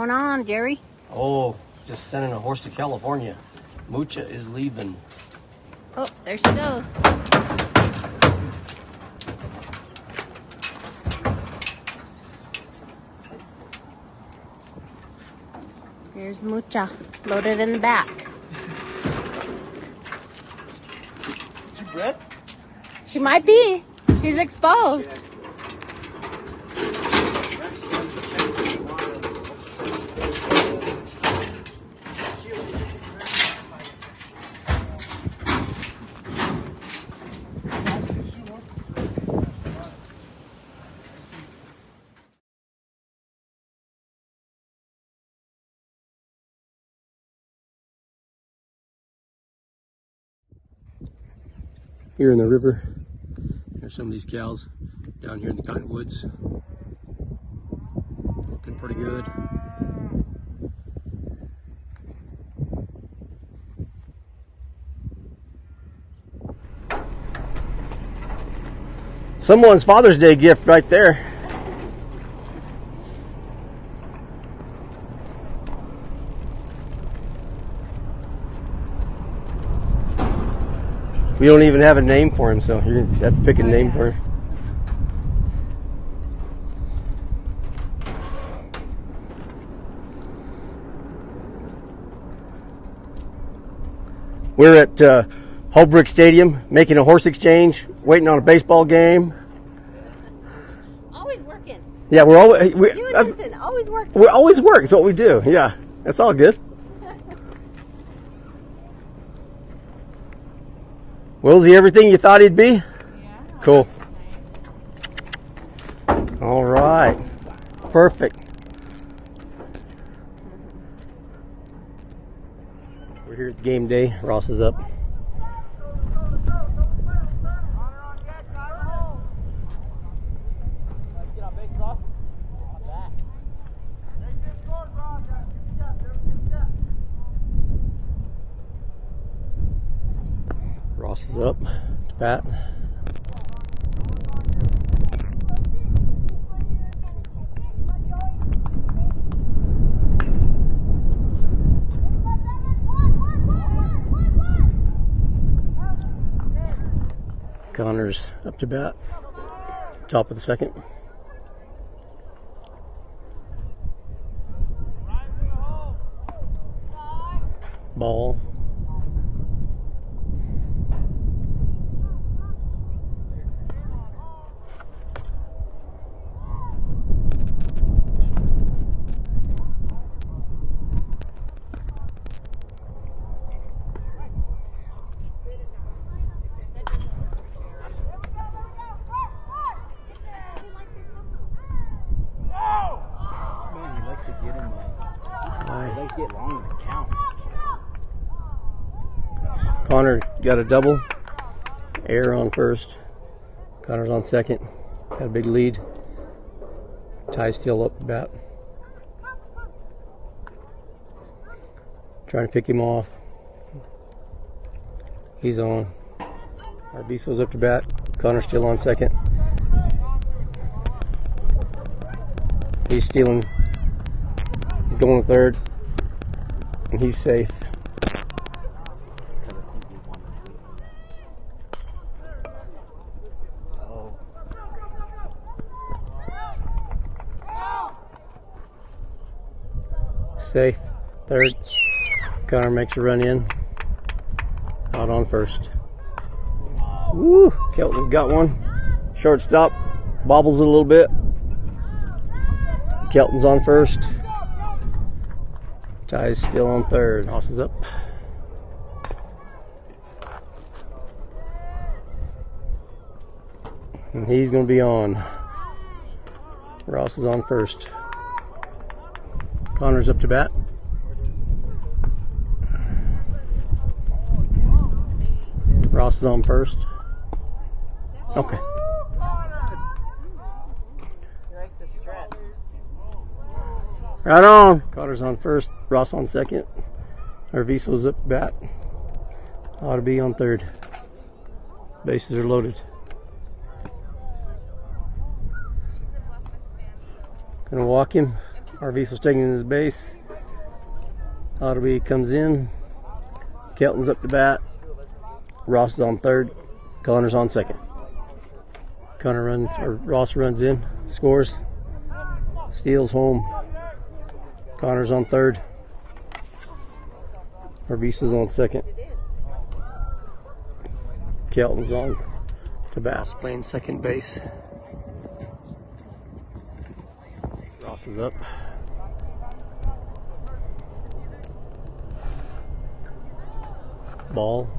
going on, Jerry? Oh, just sending a horse to California. Mucha is leaving. Oh, there she goes. There's Mucha, loaded in the back. Is you bred? She might be. She's exposed. Here in the river, there's some of these cows down here in the cottonwoods. Looking pretty good. Someone's Father's Day gift right there. We don't even have a name for him, so you're gonna have to pick a name for him. We're at uh, Holbrook Stadium making a horse exchange, waiting on a baseball game. Always working. Yeah, we're always we, You and that's- always working. we always work. It's what we do. Yeah, that's all good. Will's he everything you thought he'd be? Yeah. Cool. All right. Perfect. We're here at the game day. Ross is up. Ross is up to bat. Connor's up to bat. Top of the second. Ball. Man, he likes to get him. To get long the count. Connor got a double. Air on first. Connor's on second. Got a big lead. Ty still up about. Trying to pick him off. He's on. Arviso's up to bat. Connor's still on second. He's stealing. He's going to third. He's safe. Safe. Third. Connor makes a run in. Out on first. Woo! Kelton's got one. Shortstop. Bobbles it a little bit. Kelton's on first. Ty's still on third. Hoss is up. And he's going to be on. Ross is on first. Connor's up to bat. Ross is on first. Okay. Right on. Connor's on first. Ross on second. Our Arviso's up bat. Ought to be on third. Bases are loaded. Gonna walk him. Our Arviso's taking his base. Otterby comes in. Kelton's up to bat. Ross is on third. Connor's on second. Connor runs, or Ross runs in, scores, steals home. Connor's on third. Arviso's on second. Kelton's on to bat, playing second base. Ross is up. Ball.